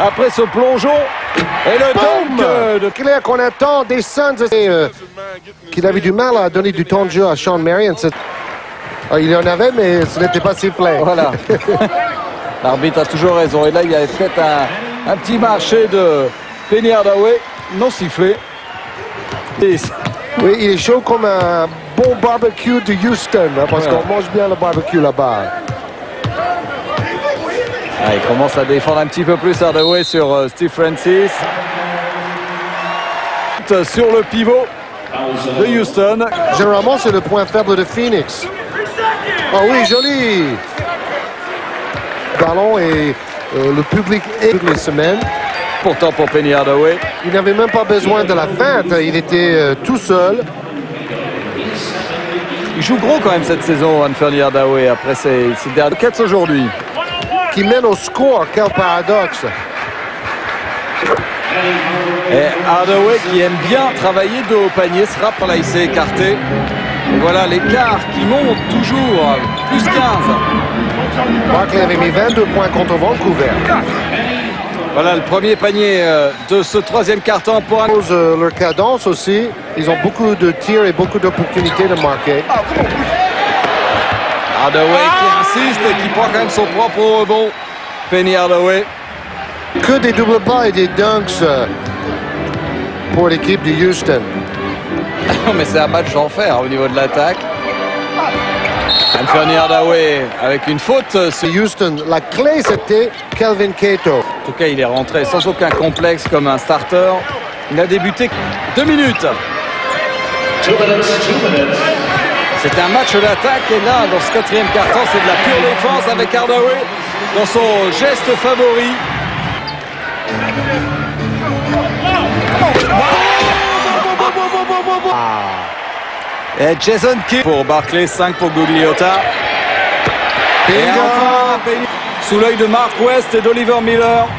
après ce plongeon. Et le dunk euh, de Claire qu'on attend des Suns et, euh, qu'il avait du mal à donner du temps de jeu à Sean Marion. Ah, il y en avait, mais ce n'était pas sifflé. Voilà. L'arbitre a toujours raison. Et là, il y avait peut-être un, un petit marché de Penny Hardaway, non sifflé. Et Oui, il est chaud comme un bon barbecue de Houston, hein, parce Ouais. qu'on mange bien le barbecue là-bas. Ah, il commence à défendre un petit peu plus Hardaway sur euh, Steve Francis. Sur le pivot de Houston. Généralement, c'est le point faible de Phoenix. Ah oui, joli. Ballon et euh, le public est toutes les semaines. Pourtant pour Penny Hardaway. Il n'avait même pas besoin de la feinte. Il était euh, tout seul. Il joue gros quand même cette saison, Anthony Hardaway, après ses, ses dernières quêtes aujourd'hui. Qui mène au score. Quel paradoxe. Et Hardaway qui aime bien travailler de haut panier, se rappelle, là il s'est écarté. Et voilà l'écart qui monte toujours, plus 15. Barkley avait mis 22 points contre Vancouver. Voilà le premier panier euh, de ce troisième carton pour euh, leur cadence aussi. Ils ont beaucoup de tirs et beaucoup d'opportunités de marquer. Hardaway qui insiste et qui prend quand même son propre rebond. Penny Hardaway. Que des doubles bas et des dunks euh, pour l'équipe de Houston. Mais c'est un match d'enfer au niveau de l'attaque. Anthony Hardaway avec une faute. C'est Houston. La clé, c'était Kelvin Cato. En tout cas, il est rentré sans aucun complexe comme un starter. Il a débuté deux minutes. C'était un match d'attaque et là, dans ce quatrième carton, c'est de la pure défense avec Hardaway dans son geste favori. Et Jason Kidd pour Barclay, 5 pour Gugliotta. Et enfin, sous l'œil de Mark West et d'Oliver Miller.